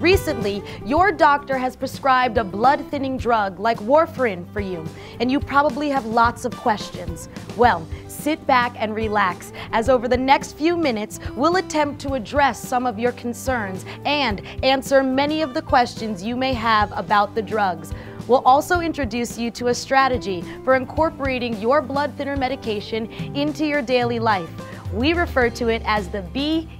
Recently, your doctor has prescribed a blood thinning drug like warfarin for you, and you probably have lots of questions. Well, sit back and relax, as over the next few minutes, we'll attempt to address some of your concerns and answer many of the questions you may have about the drugs. We'll also introduce you to a strategy for incorporating your blood thinner medication into your daily life. We refer to it as the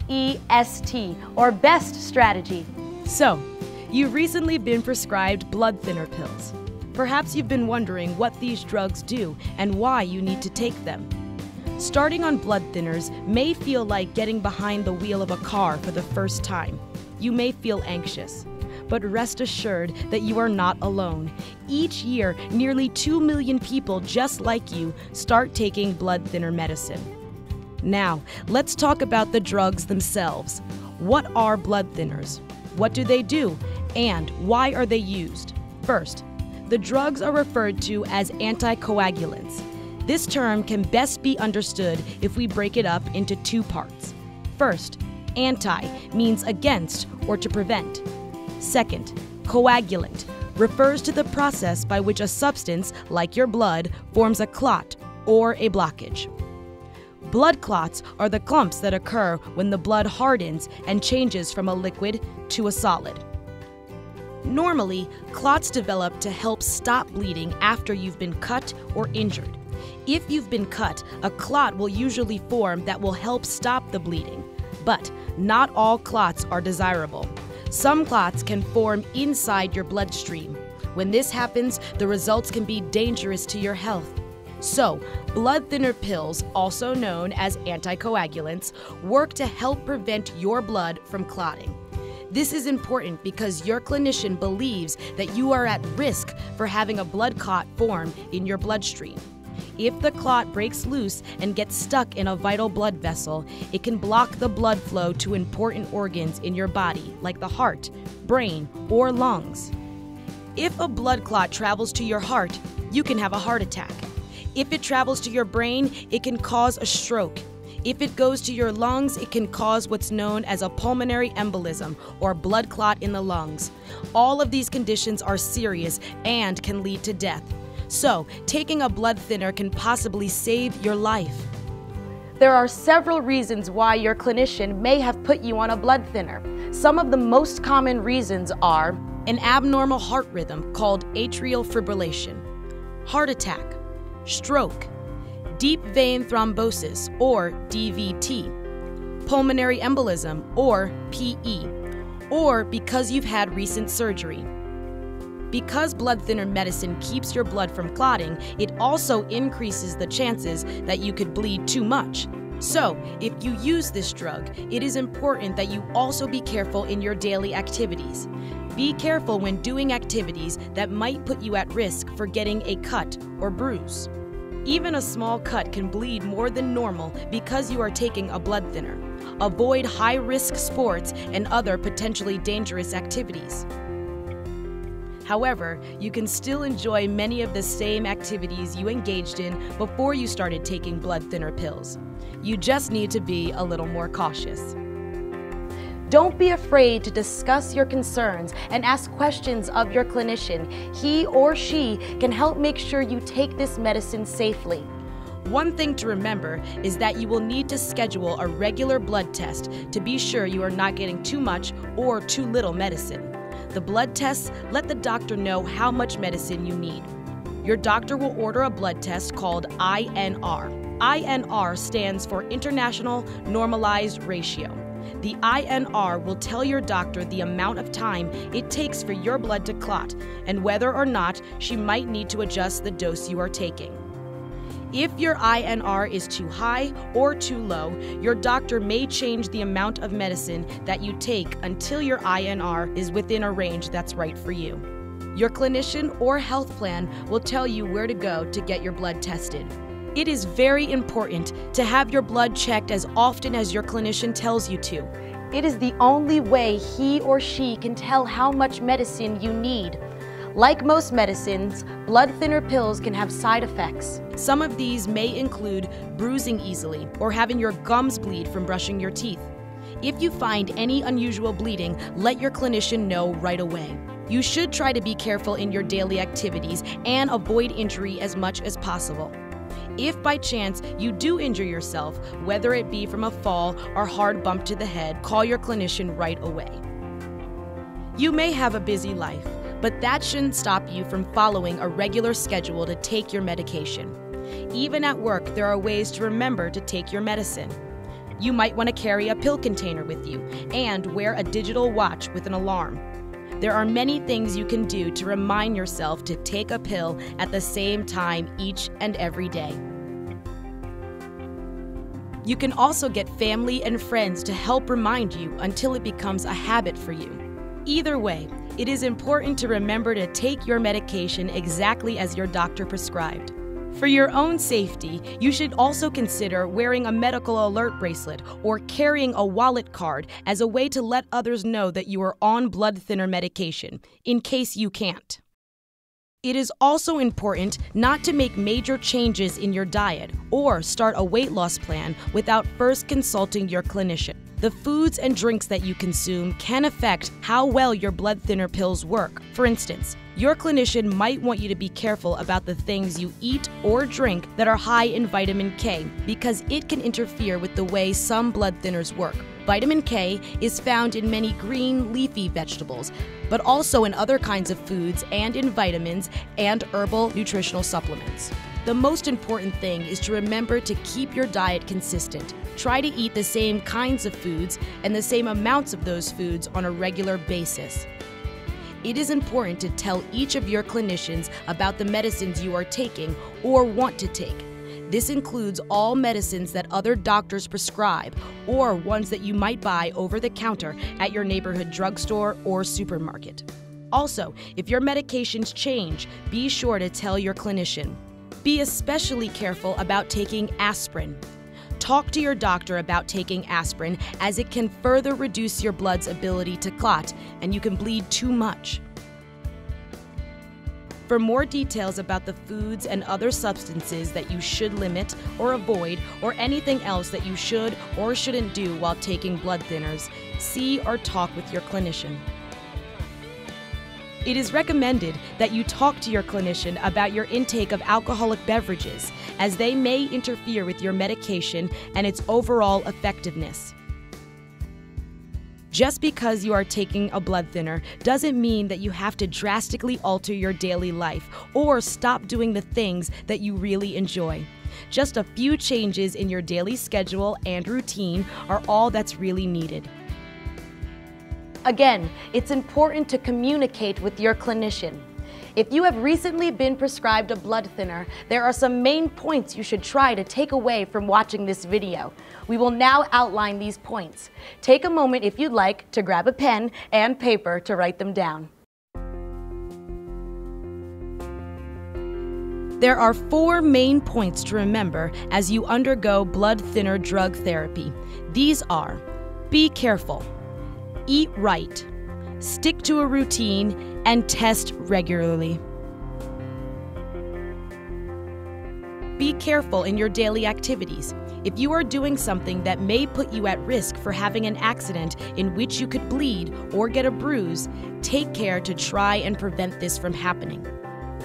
BEST, or BEST strategy. So, you've recently been prescribed blood thinner pills. Perhaps you've been wondering what these drugs do and why you need to take them. Starting on blood thinners may feel like getting behind the wheel of a car for the first time. You may feel anxious. But rest assured that you are not alone. Each year, nearly 2 million people just like you start taking blood thinner medicine. Now, let's talk about the drugs themselves. What are blood thinners? What do they do? And why are they used? First, the drugs are referred to as anticoagulants. This term can best be understood if we break it up into two parts. First, anti means against or to prevent. Second, coagulant refers to the process by which a substance, like your blood, forms a clot or a blockage. Blood clots are the clumps that occur when the blood hardens and changes from a liquid to a solid. Normally, clots develop to help stop bleeding after you've been cut or injured. If you've been cut, a clot will usually form that will help stop the bleeding. But not all clots are desirable. Some clots can form inside your bloodstream. When this happens, the results can be dangerous to your health. So, blood thinner pills, also known as anticoagulants, work to help prevent your blood from clotting. This is important because your clinician believes that you are at risk for having a blood clot form in your bloodstream. If the clot breaks loose and gets stuck in a vital blood vessel, it can block the blood flow to important organs in your body, like the heart, brain, or lungs. If a blood clot travels to your heart, you can have a heart attack. If it travels to your brain, it can cause a stroke. If it goes to your lungs, it can cause what's known as a pulmonary embolism or blood clot in the lungs. All of these conditions are serious and can lead to death. So, taking a blood thinner can possibly save your life. There are several reasons why your clinician may have put you on a blood thinner. Some of the most common reasons are an abnormal heart rhythm called atrial fibrillation, heart attack, stroke, deep vein thrombosis or DVT, pulmonary embolism or PE, or because you've had recent surgery. Because blood thinner medicine keeps your blood from clotting, it also increases the chances that you could bleed too much. So, if you use this drug, it is important that you also be careful in your daily activities. Be careful when doing activities that might put you at risk for getting a cut or bruise. Even a small cut can bleed more than normal because you are taking a blood thinner. Avoid high risk sports and other potentially dangerous activities. However, you can still enjoy many of the same activities you engaged in before you started taking blood thinner pills. You just need to be a little more cautious. Don't be afraid to discuss your concerns and ask questions of your clinician. He or she can help make sure you take this medicine safely. One thing to remember is that you will need to schedule a regular blood test to be sure you are not getting too much or too little medicine. The blood tests let the doctor know how much medicine you need. Your doctor will order a blood test called INR. INR stands for International Normalized Ratio. The INR will tell your doctor the amount of time it takes for your blood to clot and whether or not she might need to adjust the dose you are taking. If your INR is too high or too low, your doctor may change the amount of medicine that you take until your INR is within a range that's right for you. Your clinician or health plan will tell you where to go to get your blood tested. It is very important to have your blood checked as often as your clinician tells you to. It is the only way he or she can tell how much medicine you need. Like most medicines, blood thinner pills can have side effects. Some of these may include bruising easily or having your gums bleed from brushing your teeth. If you find any unusual bleeding, let your clinician know right away. You should try to be careful in your daily activities and avoid injury as much as possible. If by chance you do injure yourself, whether it be from a fall or hard bump to the head, call your clinician right away. You may have a busy life, but that shouldn't stop you from following a regular schedule to take your medication. Even at work, there are ways to remember to take your medicine. You might want to carry a pill container with you and wear a digital watch with an alarm. There are many things you can do to remind yourself to take a pill at the same time each and every day. You can also get family and friends to help remind you until it becomes a habit for you. Either way, it is important to remember to take your medication exactly as your doctor prescribed. For your own safety, you should also consider wearing a medical alert bracelet or carrying a wallet card as a way to let others know that you are on blood thinner medication, in case you can't. It is also important not to make major changes in your diet or start a weight loss plan without first consulting your clinician. The foods and drinks that you consume can affect how well your blood thinner pills work. For instance, your clinician might want you to be careful about the things you eat or drink that are high in vitamin K because it can interfere with the way some blood thinners work. Vitamin K is found in many green, leafy vegetables, but also in other kinds of foods and in vitamins and herbal nutritional supplements. The most important thing is to remember to keep your diet consistent. Try to eat the same kinds of foods and the same amounts of those foods on a regular basis. It is important to tell each of your clinicians about the medicines you are taking or want to take. This includes all medicines that other doctors prescribe or ones that you might buy over the counter at your neighborhood drugstore or supermarket. Also, if your medications change, be sure to tell your clinician. Be especially careful about taking aspirin. Talk to your doctor about taking aspirin as it can further reduce your blood's ability to clot and you can bleed too much. For more details about the foods and other substances that you should limit or avoid, or anything else that you should or shouldn't do while taking blood thinners, see or talk with your clinician. It is recommended that you talk to your clinician about your intake of alcoholic beverages, as they may interfere with your medication and its overall effectiveness. Just because you are taking a blood thinner doesn't mean that you have to drastically alter your daily life or stop doing the things that you really enjoy. Just a few changes in your daily schedule and routine are all that's really needed. Again, it's important to communicate with your clinician. If you have recently been prescribed a blood thinner, there are some main points you should try to take away from watching this video. We will now outline these points. Take a moment if you'd like to grab a pen and paper to write them down. There are four main points to remember as you undergo blood thinner drug therapy. These are be careful, eat right, stick to a routine, and test regularly. Be careful in your daily activities. If you are doing something that may put you at risk for having an accident in which you could bleed or get a bruise, take care to try and prevent this from happening.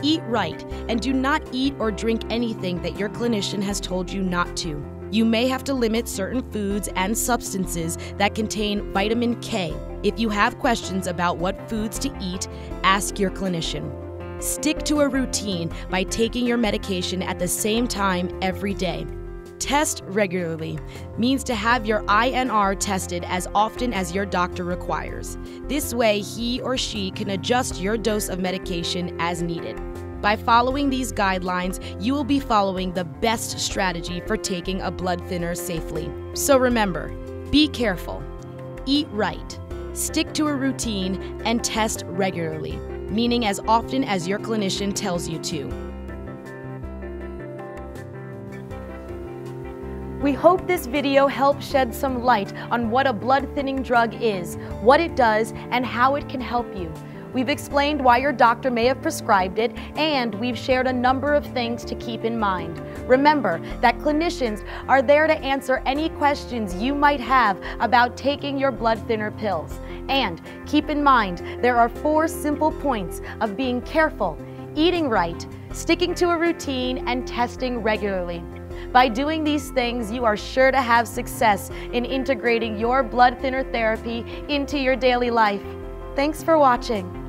Eat right and do not eat or drink anything that your clinician has told you not to. You may have to limit certain foods and substances that contain vitamin K. If you have questions about what foods to eat, ask your clinician. Stick to a routine by taking your medication at the same time every day. Test regularly means to have your INR tested as often as your doctor requires. This way, he or she can adjust your dose of medication as needed. By following these guidelines, you will be following the best strategy for taking a blood thinner safely. So remember, be careful, eat right, stick to a routine, and test regularly, meaning as often as your clinician tells you to. We hope this video helps shed some light on what a blood thinning drug is, what it does, and how it can help you. We've explained why your doctor may have prescribed it, and we've shared a number of things to keep in mind. Remember that clinicians are there to answer any questions you might have about taking your blood thinner pills. And keep in mind, there are four simple points of being careful, eating right, sticking to a routine, and testing regularly. By doing these things, you are sure to have success in integrating your blood thinner therapy into your daily life. Thanks for watching.